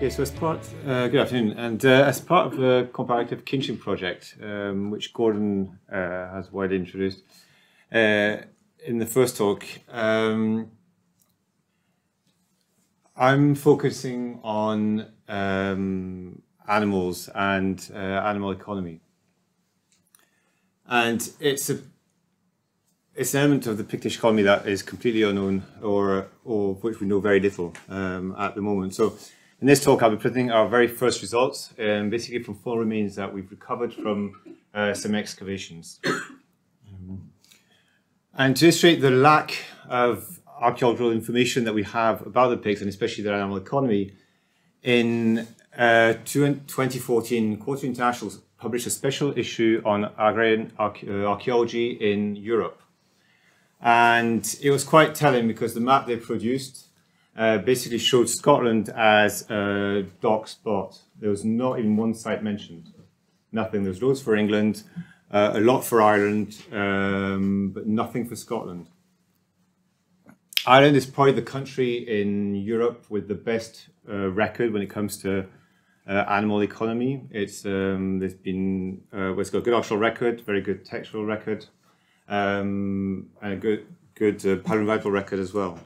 Okay, so as part, uh, good afternoon, and uh, as part of the comparative kingship project, um, which Gordon uh, has widely introduced uh, in the first talk, um, I'm focusing on um, animals and uh, animal economy, and it's a it's an element of the Pictish economy that is completely unknown or or which we know very little um, at the moment. So in this talk, I'll be presenting our very first results, um, basically from faunal remains that we've recovered from uh, some excavations. And to illustrate the lack of archaeological information that we have about the Picts, and especially their animal economy, in uh, 2014, Quaternary International published a special issue on agrarian uh, archaeology in Europe. And it was quite telling because the map they produced uh, basically showed Scotland as a dark spot. There was not even one site mentioned. Nothing. There was loads for England, uh, a lot for Ireland, um, but nothing for Scotland. Ireland is probably the country in Europe with the best uh, record when it comes to uh, animal economy. It's um, there's been uh, well, it's got a good actual record, very good textual record, um, and a good good uh, record as well.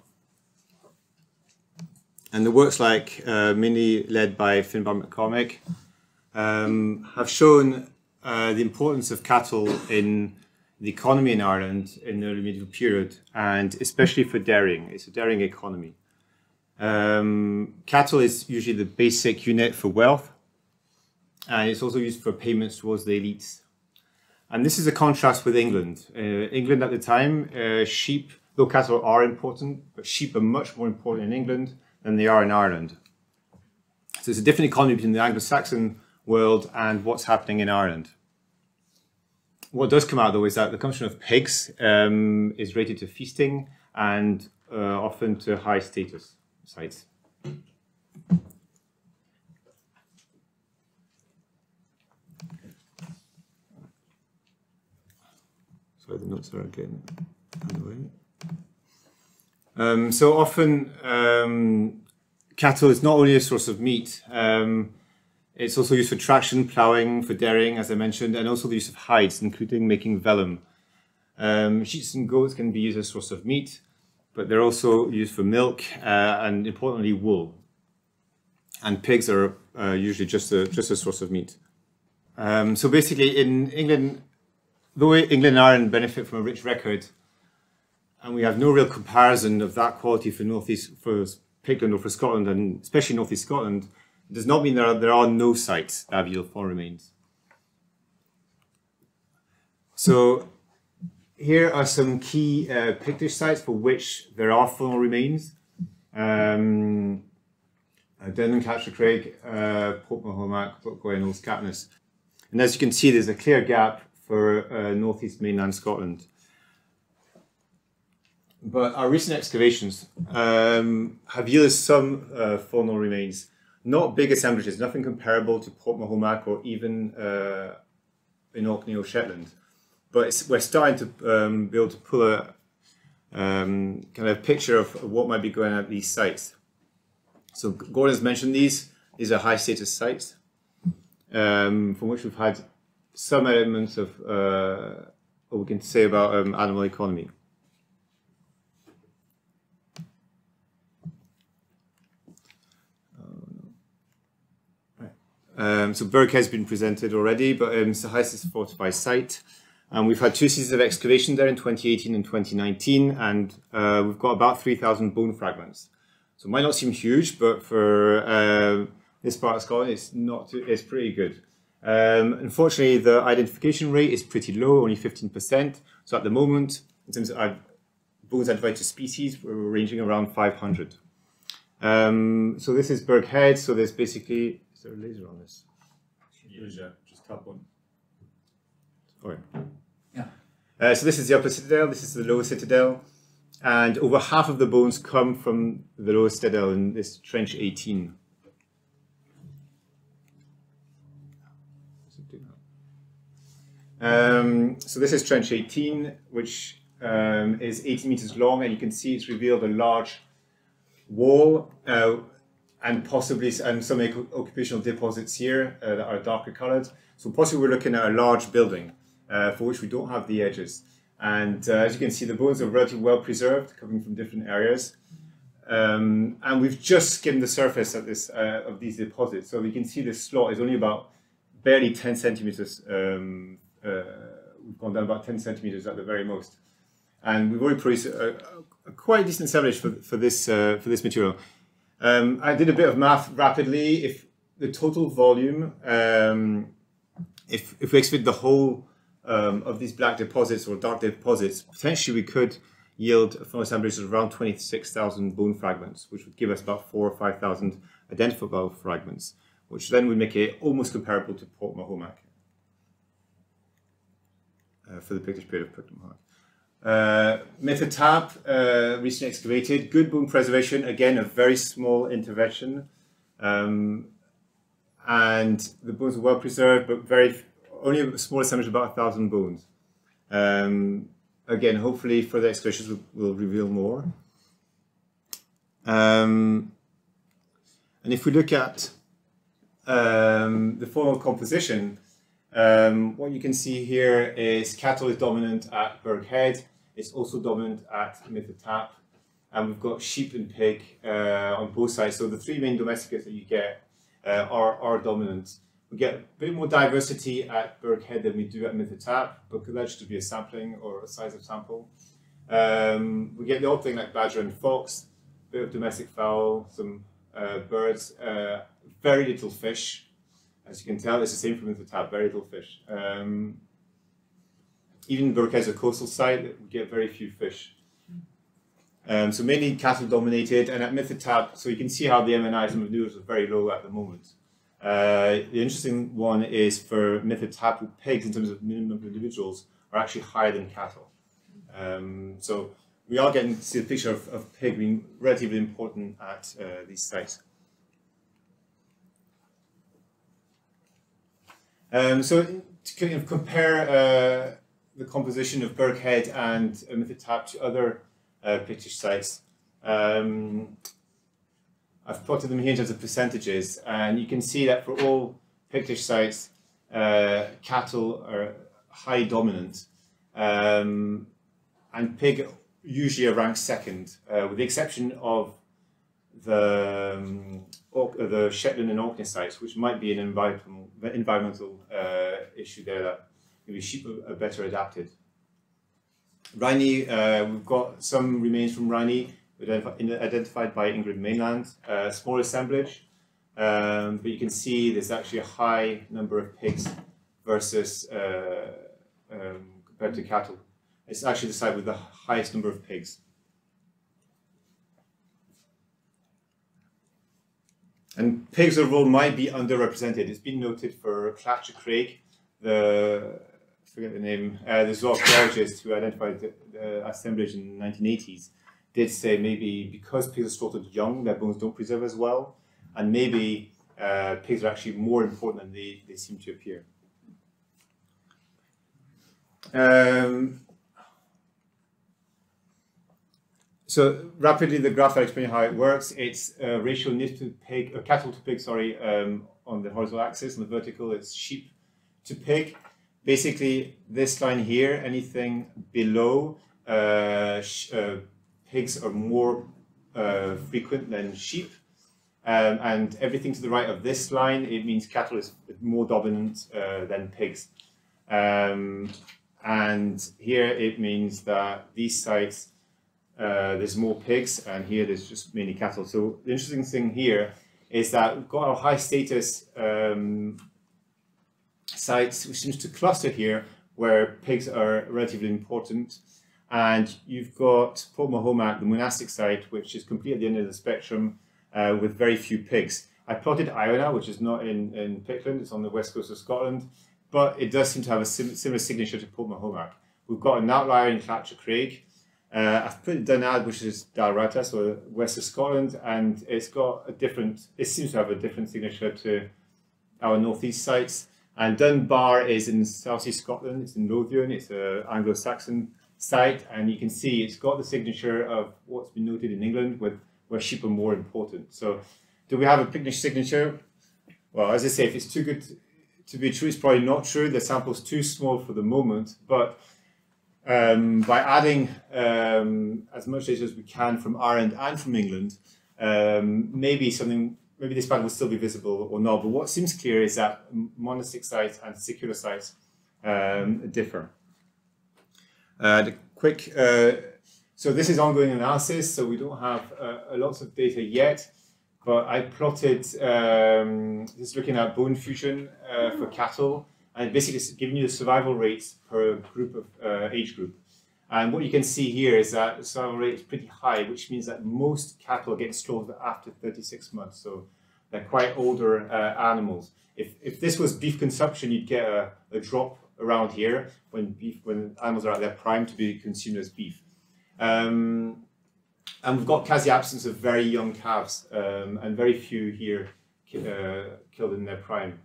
And the works like uh, Mini, led by Finbar McCormick, um, have shown uh, the importance of cattle in the economy in Ireland in the early medieval period, and especially for dairying. It's a dairying economy. Um, cattle is usually the basic unit for wealth, and it's also used for payments towards the elites. And this is a contrast with England. Uh, England at the time, uh, sheep, though cattle are important, but sheep are much more important in England than they are in Ireland. So there's a different economy between the Anglo-Saxon world and what's happening in Ireland. What does come out though is that the consumption of pigs um, is related to feasting and uh, often to high status sites. Sorry, the notes are again on the way. Um, so often, um, cattle is not only a source of meat, um, it's also used for traction, ploughing, for dairying, as I mentioned, and also the use of hides, including making vellum. Um, sheep and goats can be used as a source of meat, but they're also used for milk uh, and, importantly, wool. And pigs are uh, usually just a, just a source of meat. Um, so basically, in England, though England and Ireland benefit from a rich record, and we have no real comparison of that quality for northeast for Pictland or for Scotland, and especially northeast Scotland, it does not mean there are, there are no sites that have yield remains. So here are some key uh, Pictish sites for which there are faunal remains. Um, uh, Denman, Craig, uh, Port Mahomack, Portgoy and Old Scatness. And as you can see, there's a clear gap for uh, northeast mainland Scotland. But our recent excavations um, have yielded some uh, faunal remains, not big assemblages, nothing comparable to Port Mahomack or even uh, in Orkney or Shetland. But we're starting to um, be able to pull a um, kind of picture of what might be going on at these sites. So Gordon's mentioned these. These are high status sites um, from which we've had some elements of uh, what we can say about um, animal economy. Um, so Burgh has been presented already, but um, Sahais is a fortified site. And we've had two seasons of excavation there in 2018 and 2019, and uh, we've got about 3,000 bone fragments. So it might not seem huge, but for uh, this part of Scotland, it's not. Too, it's pretty good. Um, unfortunately, the identification rate is pretty low, only 15%. So at the moment, in terms of uh, bones identified to species, we're ranging around 500. Um, so this is Burghead. So there's basically there a laser on this? Yeah, just tap one. Sorry. Yeah. Uh, so this is the upper citadel, this is the lower citadel, and over half of the bones come from the lower citadel in this trench 18. Um, so this is trench 18, which um, is 18 meters long, and you can see it's revealed a large wall uh, and possibly and some occupational deposits here uh, that are darker coloured. So possibly we're looking at a large building uh, for which we don't have the edges. And uh, as you can see, the bones are relatively well preserved, coming from different areas. Um, and we've just skimmed the surface of this uh, of these deposits, so we can see this slot is only about barely 10 centimeters. Um, uh, we've gone down about 10 centimeters at the very most, and we've already produced a, a quite decent assemblage for, for this uh, for this material. Um, I did a bit of math rapidly. If the total volume, um, if if we exclude the whole um, of these black deposits or dark deposits, potentially we could yield from faunal assemblage of around 26,000 bone fragments, which would give us about four or 5,000 identifiable fragments, which then would make it almost comparable to Port Mahomack uh, for the British period of Port Mahomack. Uh, Mither Tap, uh, recently excavated, good bone preservation, again, a very small intervention. Um, and the bones are well preserved, but very only a small assemblage, about a thousand bones. Um, again, hopefully further excavations will, will reveal more. Um, and if we look at um, the faunal composition, um, what you can see here is cattle is dominant at Burghead. It's also dominant at Mither Tap. And we've got sheep and pig uh, on both sides. So the three main domesticates that you get uh, are, are dominant. We get a bit more diversity at Burghead than we do at Mither Tap, but could that just be a sampling or a size of sample? Um, we get the odd thing like badger and fox, a bit of domestic fowl, some uh, birds, uh, very little fish. As you can tell, it's the same from Mither Tap, very little fish. Um, even Burghead's a coastal site, we get very few fish. Um, so mainly cattle dominated, and at Tap, so you can see how the MNIs and manures are very low at the moment. Uh, the interesting one is for Mither Tap pigs in terms of minimum individuals are actually higher than cattle. Um, so we are getting to see the picture of, of pig being relatively important at uh, these sites. Um, so to kind of compare uh, the composition of Burghead and uh, Tap to other uh, Pictish sites, um, I've plotted them here in terms of percentages, and you can see that for all Pictish sites, uh, cattle are high dominant, um, and pig usually ranked second, uh, with the exception of the um, the Shetland and Orkney sites, which might be an environmental environmental uh, issue there that maybe sheep are better adapted. Rhynie, uh, we've got some remains from Rhynie identified by Ingrid Mainland, uh, small assemblage, um, but you can see there's actually a high number of pigs versus uh, um, compared to cattle. It's actually the site with the highest number of pigs. And pigs overall might be underrepresented. It's been noted for Clatchard Craig, the I forget the name, uh, the zoologist who identified the, assemblage in the 1980s did say maybe because pigs are slaughtered young, their bones don't preserve as well, and maybe uh, pigs are actually more important than they, they seem to appear. Um, so rapidly, the graph I'll explain how it works. It's a ratio nip to pig, uh, cattle to pig, sorry, um, on the horizontal axis. On the vertical, it's sheep to pig. Basically, this line here, anything below uh, uh pigs are more uh, frequent than sheep. Um, and everything to the right of this line, it means cattle is more dominant uh, than pigs. Um, and here it means that these sites, uh, there's more pigs, and here there's just mainly cattle. So the interesting thing here is that we've got our high status um, sites, which seems to cluster here, where pigs are relatively important. And you've got Port Mahomack, the monastic site, which is completely at the end of the spectrum uh, with very few pigs. I plotted Iona, which is not in, in Pictland, it's on the west coast of Scotland, but it does seem to have a sim similar signature to Port Mahomack. We've got an outlier in Clatchard Craig. Uh, I've put Dunadd, which is Dál Riata, so west of Scotland, and it's got a different, it seems to have a different signature to our northeast sites. And Dunbar is in southeast Scotland, it's in Lothian, it's an Anglo-Saxon site, and you can see it's got the signature of what's been noted in England with where sheep are more important. So do we have a Pictish signature? Well, as I say, if it's too good to be true, it's probably not true. The sample's too small for the moment, but um, by adding um, as much data as we can from Ireland and from England, um, maybe something, maybe this pattern will still be visible or not. But what seems clear is that monastic sites and secular sites um, differ. Uh, the quick, uh, so this is ongoing analysis, so we don't have uh, lots of data yet. But I plotted um, this looking at bone fusion uh, for cattle and basically giving you the survival rates per group of uh, age group. And what you can see here is that the survival rate is pretty high, which means that most cattle get slaughtered after 36 months. So they're quite older uh, animals. If, if this was beef consumption, you'd get a, a, drop around here when beef when animals are at their prime to be consumed as beef. Um, and we've got quasi absence of very young calves um, and very few here uh, killed in their prime.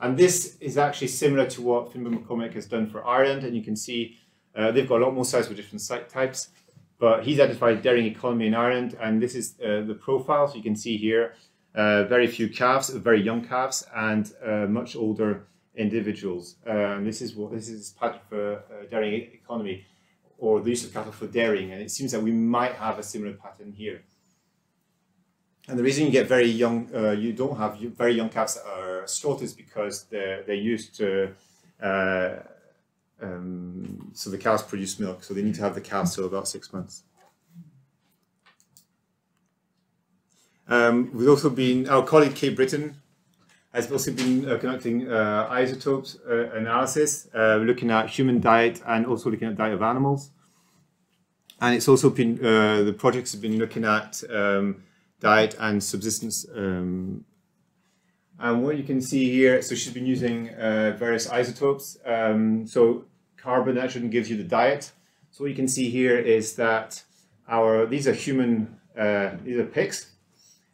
And this is actually similar to what Finbar McCormick has done for Ireland. And you can see uh, they've got a lot more sites with different site types. But he's identified dairying economy in Ireland. And this is uh, the profile. So you can see here uh, very few calves, very young calves, and uh, much older individuals. Uh, this is what this is pattern for dairying economy or the use of cattle for dairying. And it seems that we might have a similar pattern here. And the reason you get very young, uh, you don't have very young calves that are slaughtered is because they're, they're used to, uh, um, so the cows produce milk, so they need to have the cows till about six months. Um, we've also been, our colleague Kate Britton has also been uh, conducting uh, isotopes uh, analysis, uh, looking at human diet and also looking at diet of animals. And it's also been, uh, the projects have been looking at um, diet and subsistence. Um, and what you can see here, so she's been using uh, various isotopes. Um, so carbon nitrogen gives you the diet. So what you can see here is that our, these are human, these are pigs,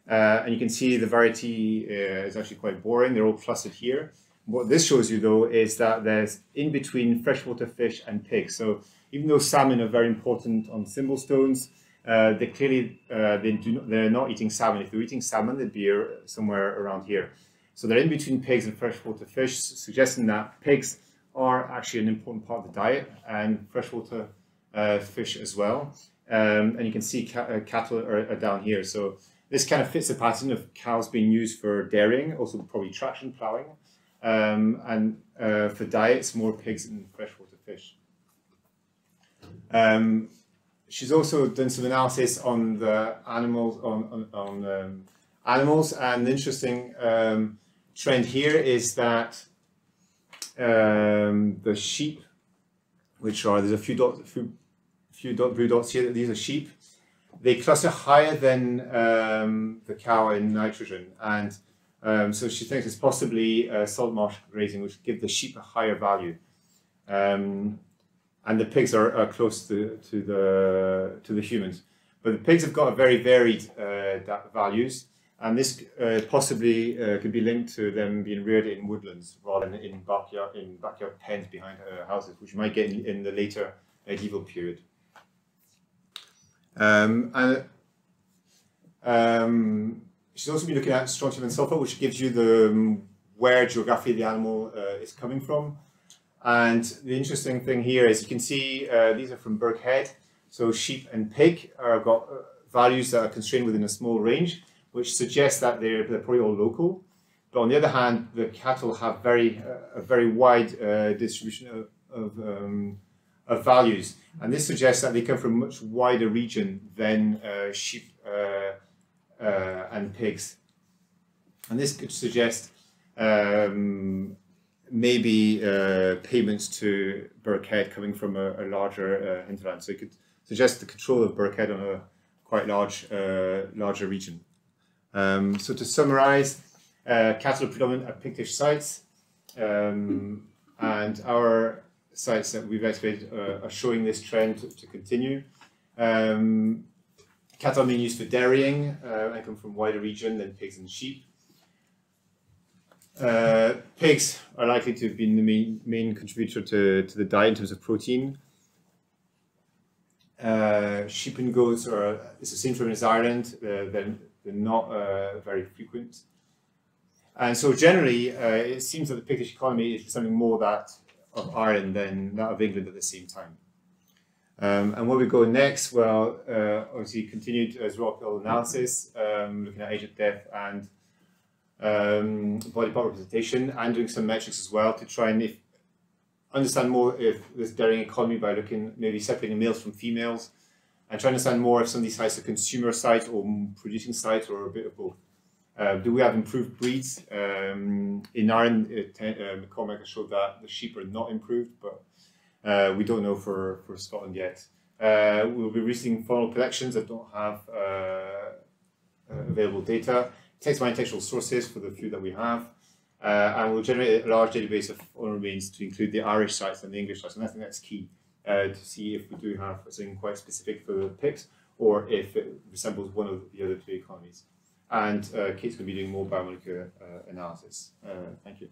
uh, and you can see the variety uh, is actually quite boring. They're all clustered here. What this shows you though is that there's in between freshwater fish and pigs. So even though salmon are very important on symbol stones, uh, they clearly uh, they do not, they're not eating salmon. If they're eating salmon, they'd be somewhere around here. So they're in between pigs and freshwater fish, suggesting that pigs are actually an important part of the diet and freshwater uh, fish as well. Um, and you can see ca uh, cattle are, are down here. So this kind of fits the pattern of cows being used for dairying, also probably traction ploughing, um, and uh, for diets, more pigs and freshwater fish. Um, she's also done some analysis on the animals on, on, on um, animals, and the interesting um, trend here is that um, the sheep, which are there's a few dots, few, few dot blue dots here. That these are sheep they cluster higher than um, the cow in nitrogen. And um, so she thinks it's possibly uh, salt marsh grazing, which give the sheep a higher value. Um, and the pigs are, are, close to, to, the, to the humans. But the pigs have got very varied uh, values. And this uh, possibly uh, could be linked to them being reared in woodlands rather than in backyard, in backyard pens behind uh, houses, which you might get in, in the later medieval period. Um, and um, she's also been looking at strontium and sulfur, which gives you the um, where geography the animal uh, is coming from. And the interesting thing here is you can see uh, these are from Burghead. So sheep and pig are got uh, values that are constrained within a small range, which suggests that they're, they're probably all local. But on the other hand, the cattle have very uh, a very wide uh, distribution of, of um, of values. And this suggests that they come from a much wider region than uh, sheep uh, uh, and pigs. And this could suggest um, maybe uh, payments to Burghead coming from a, a larger hinterland. So it could suggest the control of Burghead on a quite large, larger region. Um, so to summarize, cattle are predominant at Pictish sites, um, and our sites that we've excavated uh, are showing this trend to, to continue. Um, cattle are being used for dairying uh, and come from wider region than pigs and sheep. Uh, pigs are likely to have been the main, main contributor to, to the diet in terms of protein. Uh, sheep and goats are it's the same trend as Ireland. Uh, then they're not uh, very frequent. And so generally, uh, it seems that the Pictish economy is something more that of Ireland than that of England at the same time. Um, and where we go next, well, uh, obviously continued as Rockwell analysis, um, looking at age of death and um, body part representation, and doing some metrics as well to try and if, understand more if this dairying economy by looking maybe separating males from females, and trying to understand more if these sites are consumer sites or producing sites or a bit of both. Uh, do we have improved breeds? Um, in Ireland, uh, McCormick showed that the sheep are not improved, but uh, we don't know for, for Scotland yet. Uh, we'll be releasing final collections that don't have uh, uh, available data, text my textual sources for the few that we have, uh, and we'll generate a large database of owner remains to include the Irish sites and the English sites, and I think that's key uh, to see if we do have something quite specific for the Picts or if it resembles one of the other two economies. And uh, Kate's going to be doing more biomolecular uh, analysis. Uh, thank you.